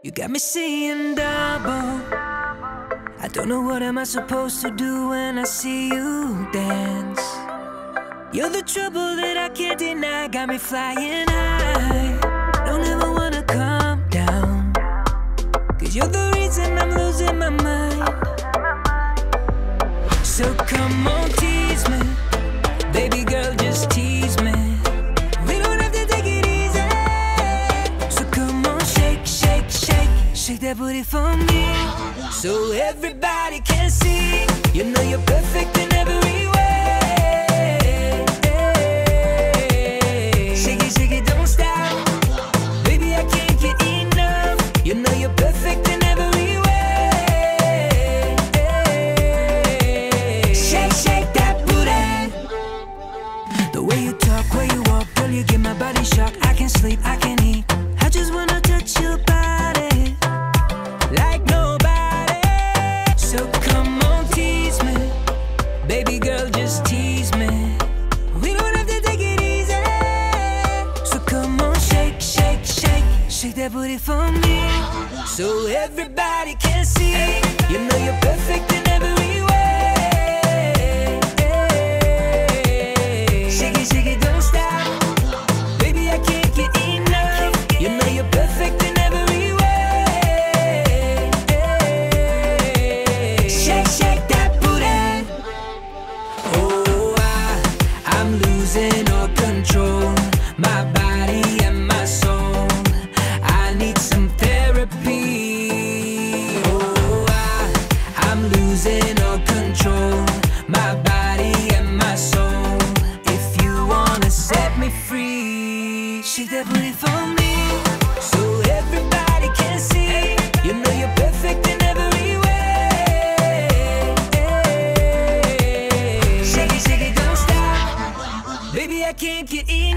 You got me seeing double. I don't know what am I supposed to do when I see you dance. You're the trouble that I can't deny, got me flying high. Don't ever wanna come down. Cause you're the reason I'm losing my mind. So come on, tease that booty for me. So everybody can see. You know you're perfect in every way. Shake it, shake it, don't stop. Baby, I can't get enough. You know you're perfect in every way. Shake, shake that booty. The way you talk, way you walk, girl, you give my body shock. I can't sleep, I can Shake that booty for me. So everybody can see You know you're perfect in every way. Shake it, shake it, don't stop. Baby, I can't get enough. You know you're perfect in every way. Shake, shake that booty. Oh, I, I'm losing all control. My body See that booty for me. So everybody can see. You know you're perfect in every way. Shake it, shake it, don't stop. Baby, I can't get enough